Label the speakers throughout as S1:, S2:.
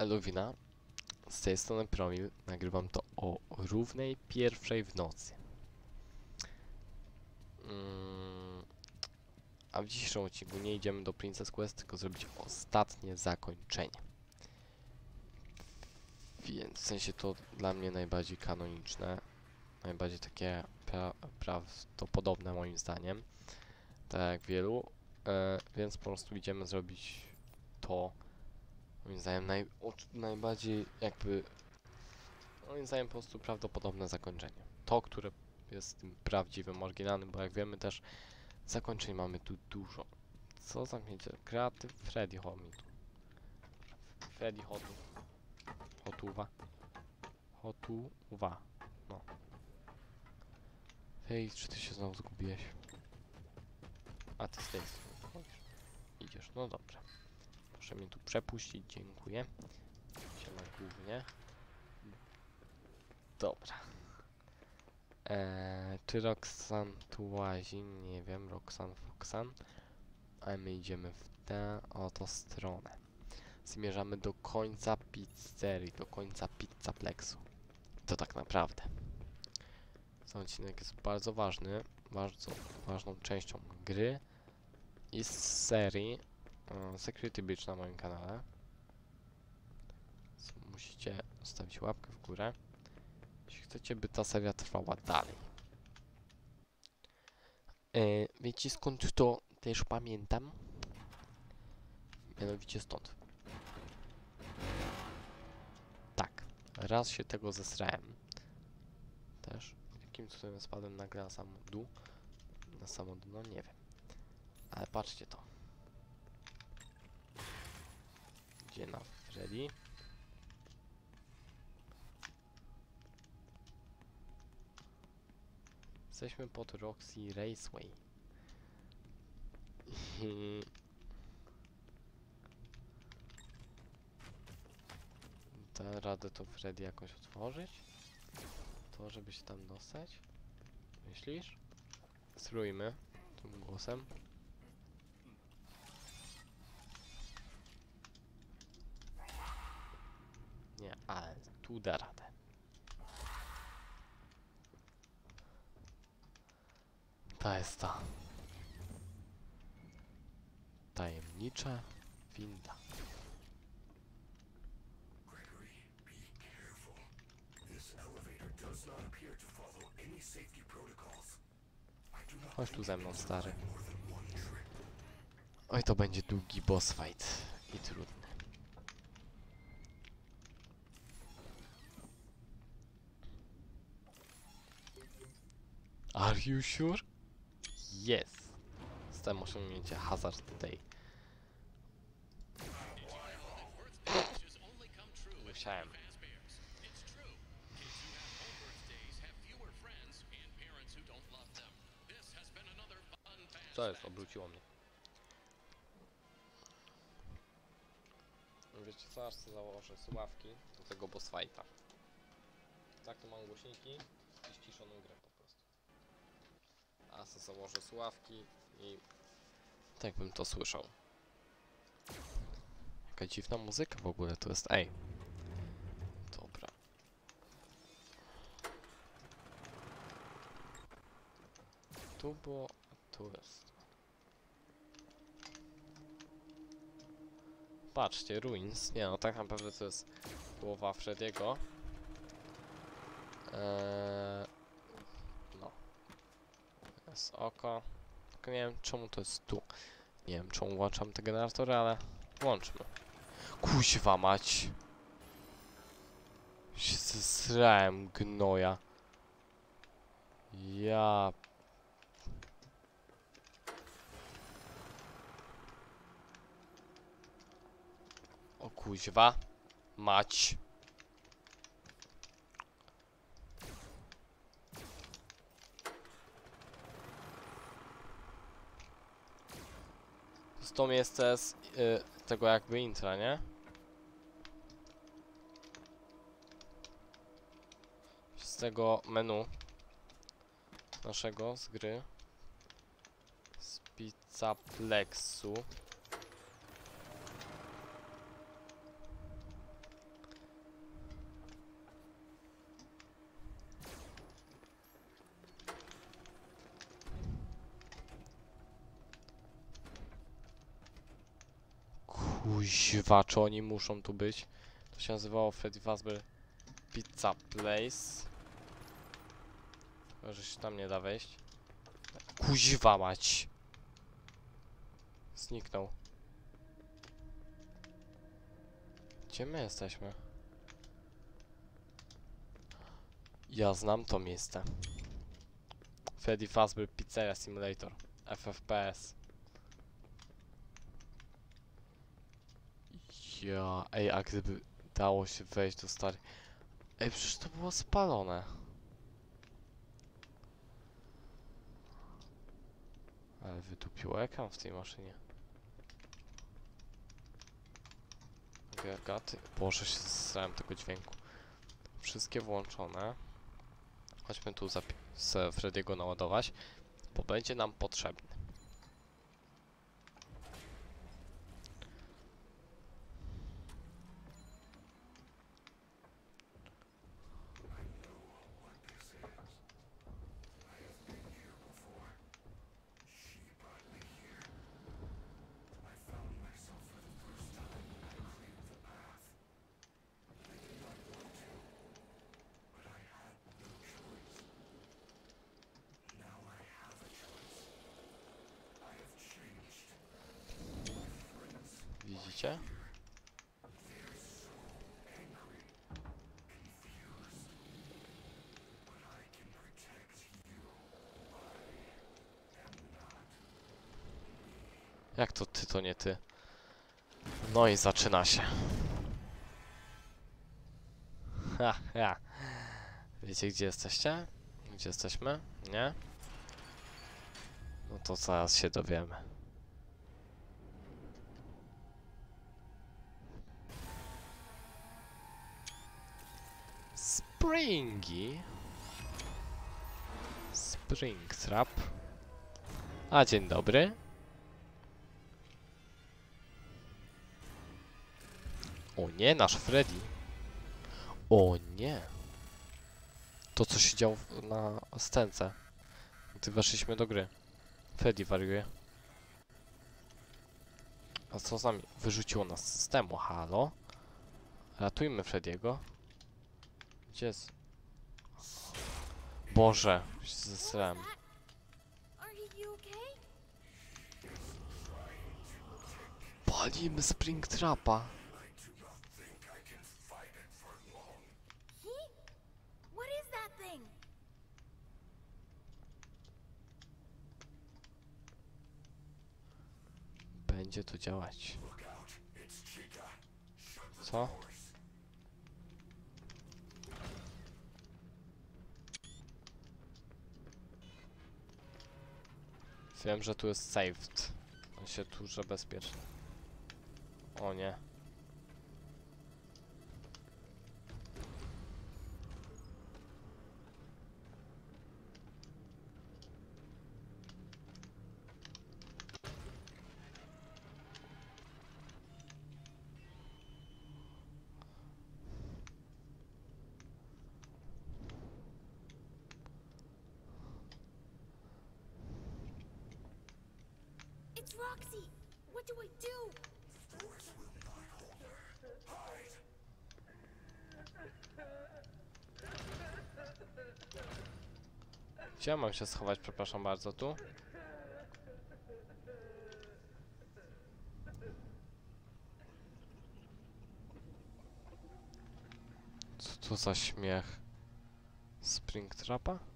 S1: Elowina. Z tej strony Promil. Nagrywam to o równej pierwszej w nocy. Mm, a w dzisiejszym odcinku nie idziemy do Princess Quest, tylko zrobić ostatnie zakończenie. Więc w sensie to dla mnie najbardziej kanoniczne, najbardziej takie pra prawdopodobne moim zdaniem, tak jak wielu, e, więc po prostu idziemy zrobić to moim zdaniem naj, najbardziej jakby moim zdaniem po prostu prawdopodobne zakończenie. To, które jest tym prawdziwym, oryginalnym, bo jak wiemy też zakończeń mamy tu dużo. Co zamknięcie? Kreatyw Freddy Homi tu. Freddy Hotu. Hotuwa. Hotuwa. No. Hej, czy ty się znowu zgubiłeś? A ty z tej strony. Idziesz, no dobra. Proszę mnie tu przepuścić, dziękuję. Siema głównie. Dobra. Eee, czy Roxan tu łazi? Nie wiem, Roxan, Foxan. A my idziemy w tę oto stronę. Zmierzamy do końca pizzerii, do końca pizzaplexu. To tak naprawdę. Ten odcinek jest bardzo ważny, bardzo ważną częścią gry i z serii Security Breach na moim kanale. Musicie zostawić łapkę w górę, jeśli chcecie, by ta seria trwała dalej. E, wiecie skąd to też pamiętam? Mianowicie stąd. Tak, raz się tego zesrałem. Też. Jakim cudem spadłem nagle na sam dół? Na samo dno? Nie wiem. Ale patrzcie to. Na Freddy? Jesteśmy pod Roxy Raceway. Da radę to Freddy jakoś otworzyć? To, żeby się tam dostać? Myślisz? Spróbujmy tym głosem. Nie, ale tu da radę. Ta jest ta. Tajemnicza winda. Chodź tu ze mną, stary. Oj, to będzie długi boss fight i trudny. Are you sure? Yes. Zostałem osiągnięcie Hazard Day. Musiałem. Co jest? Obróciło mnie. Wiecie co, aż sobie założę słuchawki do tego boss fighta. Tak to mam głośniki i ściszoną grę po prostu. A sobie założę słuchawki i tak bym to słyszał. Jaka dziwna muzyka w ogóle to jest, ej. Dobra. Tu było, tu jest. Patrzcie, Ruins. Nie no, tak naprawdę to jest głowa Frediego. Eee. Jest oko. Tylko nie wiem czemu to jest tu. Nie wiem czemu włączam te generatory, ale włączmy. Kuźwa mać. Się zesrałem gnoja. Ja O kuźwa. Mać. Tą jest z y, tego jakby intra, nie? Z tego menu naszego z gry z Pizzaplexu Kuźwa, czy oni muszą tu być? To się nazywało Freddy Fazbear Pizza Place. Chyba, że się tam nie da wejść. Kuźwa mać! Zniknął. Gdzie my jesteśmy? Ja znam to miejsce. Freddy Fazbear Pizzeria Simulator. FFPS. Ja, ej, a gdyby dało się wejść do stary... Ej, przecież to było spalone. Ale wydupiło ekran w tej maszynie. Gagaty. Boże, się zesrałem tego dźwięku. Wszystkie włączone. Chodźmy tu zapi- z Frediego naładować, bo będzie nam potrzebny. Widzicie? Jak to ty, to nie ty? No i zaczyna się. Ha, ha. Wiecie gdzie jesteście? Gdzie jesteśmy? Nie? No to zaraz się dowiemy. Springi. Springtrap. A dzień dobry. O nie, nasz Freddy. O nie. To co się działo na scence. Gdy weszliśmy do gry. Freddy wariuje. A co z nami? Wyrzuciło nas z systemu, halo? Ratujmy Frediego. Gdzie jest? Boże, się zesrałem. Palimy Springtrapa. Będzie to działać. Co? Wiem, że tu jest saved. On się tu, że bezpiecznie. O nie.
S2: What do I do?
S1: Gdzie ja mam się schować, przepraszam bardzo, tu? Co to za śmiech? Springtrapa?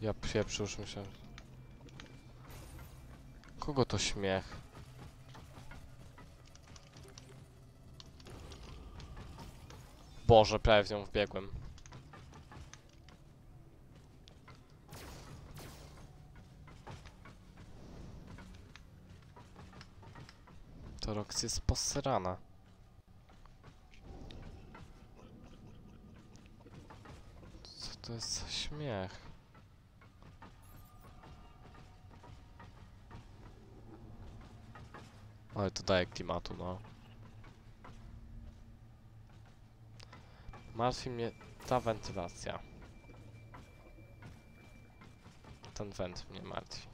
S1: Ja pieprzu już myślałem. Kogo to śmiech? Boże, prawie w nią wbiegłem. To Rox jest posrana. Co to jest za śmiech? Ale to daje klimatu, no. Martwi mnie ta wentylacja. ten węd mnie martwi.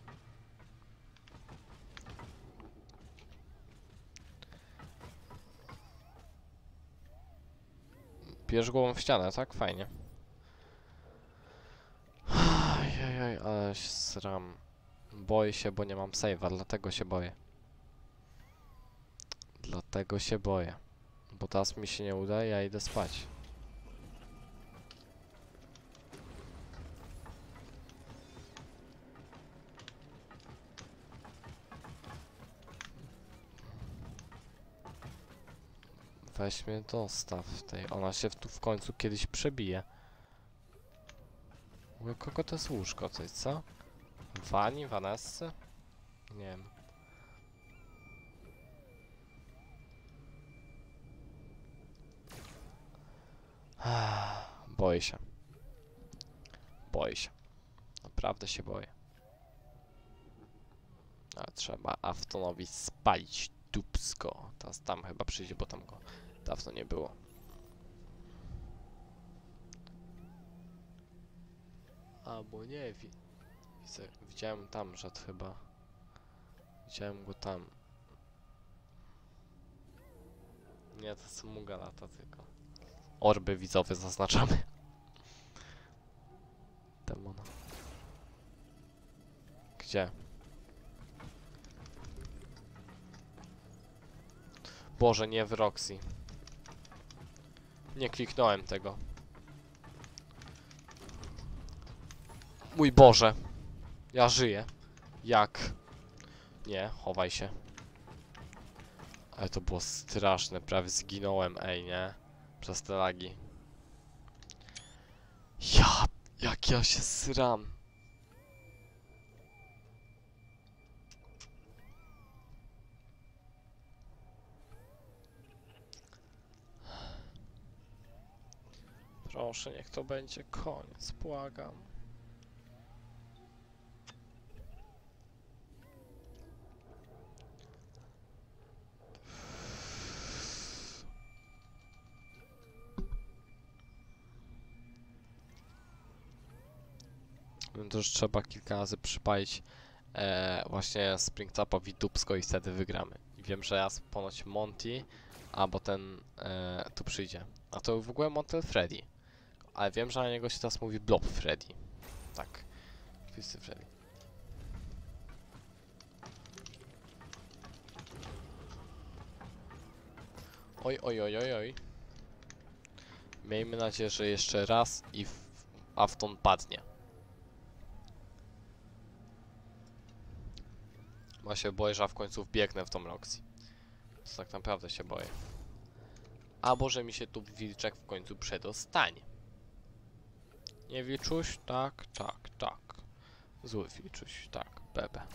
S1: Bierz głową w ścianę, tak? Fajnie. Ajajaj, ale się sram. Boję się, bo nie mam save'a, dlatego się boję. Dlatego się boję. Bo teraz mi się nie uda, ja idę spać. Weź mnie dostaw tej. Ona się tu w końcu kiedyś przebije. Kogo to jest łóżko? Coś, co? Wani? Vanessy? Nie wiem. Boję się. Boję się. Naprawdę się boję. A trzeba Aftonowi spalić dupsko. Teraz tam chyba przyjdzie, bo tam go dawno nie było. Albo nie, wi widzę, widziałem tam żad chyba. Widziałem go tam. Nie, to są muga lata tylko. Orby widzowe zaznaczamy. Gdzie? Boże, nie w Roxy. Nie kliknąłem tego. Mój Boże. Ja żyję. Jak? Nie, chowaj się. Ale to było straszne, prawie zginąłem, ej, nie? Przez te lagi. Ja, jak ja się sram. Proszę, niech to będzie koniec, błagam. To już trzeba kilka razy przypalić e, właśnie Springtapowi dupsko i wtedy wygramy. I wiem, że raz ponoć Monty, albo ten e, tu przyjdzie. A to w ogóle Montel Freddy. Ale wiem, że na niego się teraz mówi Blob Freddy. Tak. Twisty Freddy. Oj, oj, oj, oj, oj. Miejmy nadzieję, że jeszcze raz i w Afton padnie. Bo się boję, że w końcu wbiegnę w tą Roxy. To tak naprawdę się boję. Albo, że mi się tu wilczek w końcu przedostanie. Nie wilczuś? Tak, tak, tak. Zły wilczuś, tak, bebe.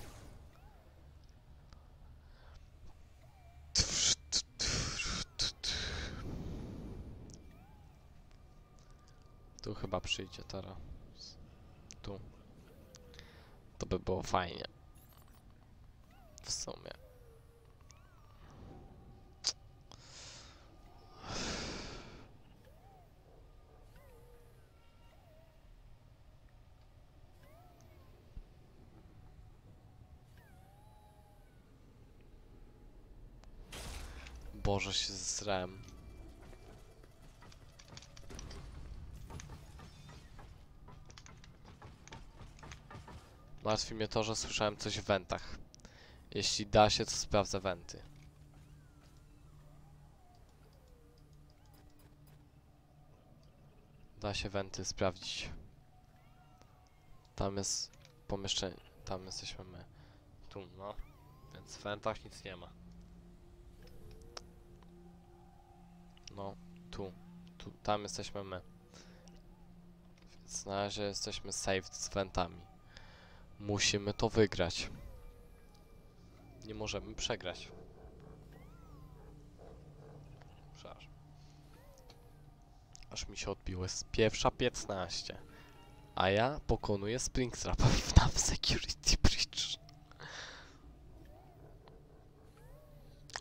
S1: Tu chyba przyjdzie teraz. Tu. To by było fajnie. W sumie. Boże, się zesrałem. Martwi mnie to, że słyszałem coś w wentach. Jeśli da się, to sprawdzę wenty. Da się wenty sprawdzić. Tam jest pomieszczenie. Tam jesteśmy my. Tu, no. Więc w wentach nic nie ma. No, tu. tu. Tam jesteśmy my. Więc na razie jesteśmy saved z wentami. Musimy to wygrać. Nie możemy przegrać. Przepraszam. Aż mi się odbiło. Jest pierwsza 15. A ja pokonuję Springtrapa w FNAF Security Breach.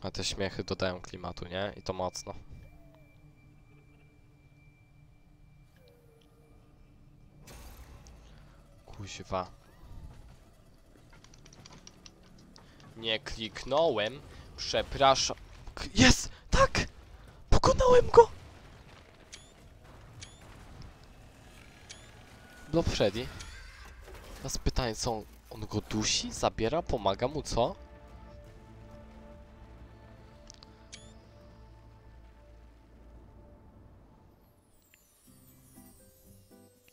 S1: A te śmiechy dodają klimatu, nie? I to mocno. Kuźwa. Nie kliknąłem. Przepraszam. Jest! Tak! Pokonałem go! Blob Freddy. Teraz pytanie, co on, on go dusi? Zabiera? Pomaga mu, co?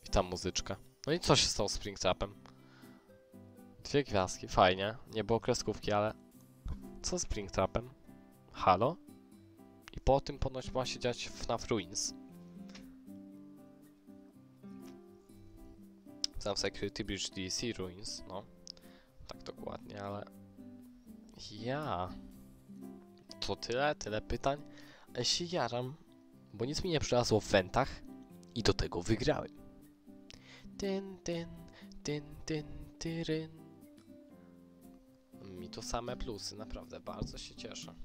S1: I ta muzyczka. No i co się stało z Springtrapem? Dwie gwiazdki, fajnie. Nie było kreskówki, ale... Co z Springtrapem? Halo? I po tym ponoć ma się dziać FNAF Ruins. Sam Security Breach DC Ruins, no. Tak dokładnie, ale... Ja... To tyle, tyle pytań. Ja się jaram, bo nic mi nie przylazło w wentach i do tego wygrałem. Tyn, tyn, tyn, tyn, tyryn. Mi to same plusy, naprawdę, bardzo się cieszę.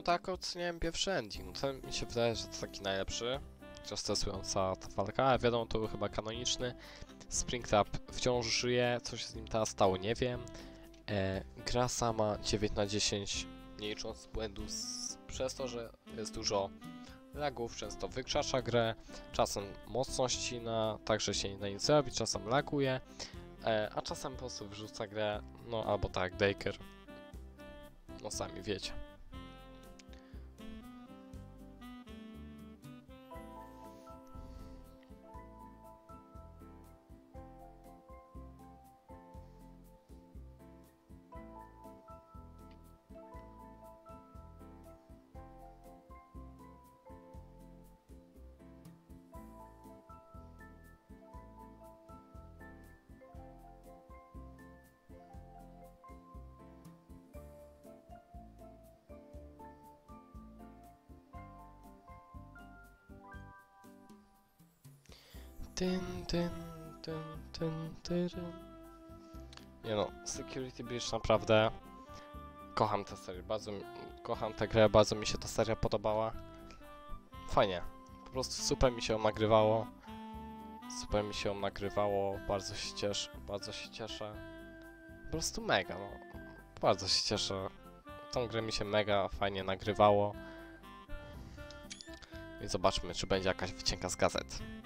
S1: No tak oceniałem pierwszy ending. No to mi się wydaje, że to taki najlepszy. Chociaż stresująca ta walka, ale wiadomo, to był chyba kanoniczny. Springtrap wciąż żyje, co się z nim teraz stało, nie wiem. E, gra sama 9 na 10, nie licząc błędów, przez to, że jest dużo lagów, często wykrzacza grę, czasem mocno ścina, tak że się nie da nic zrobić, czasem laguje, e, a czasem po prostu wrzuca grę, no albo tak, Daker, no sami wiecie. Tyn. Nie no, Security Breach naprawdę kocham tę serię, bardzo mi, kocham tę grę, bardzo mi się ta seria podobała. Fajnie, po prostu super mi się ją nagrywało. Super mi się ją nagrywało, bardzo się cieszę, bardzo się cieszę. Po prostu mega, no. Bardzo się cieszę. Tą grę mi się mega fajnie nagrywało. I zobaczmy, czy będzie jakaś wycięka z gazet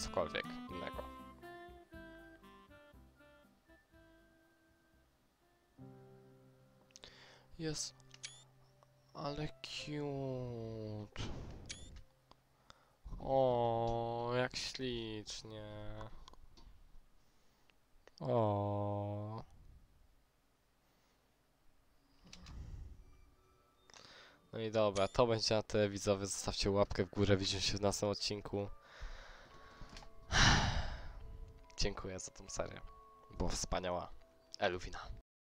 S1: cokolwiek innego. Jest, ale cute. O, jak ślicznie. O. No i dobra, to będzie na tyle widzowie. Zostawcie łapkę w górę, widzimy się w następnym odcinku. Dziękuję za tą serię. Była wspaniała. Eluwina.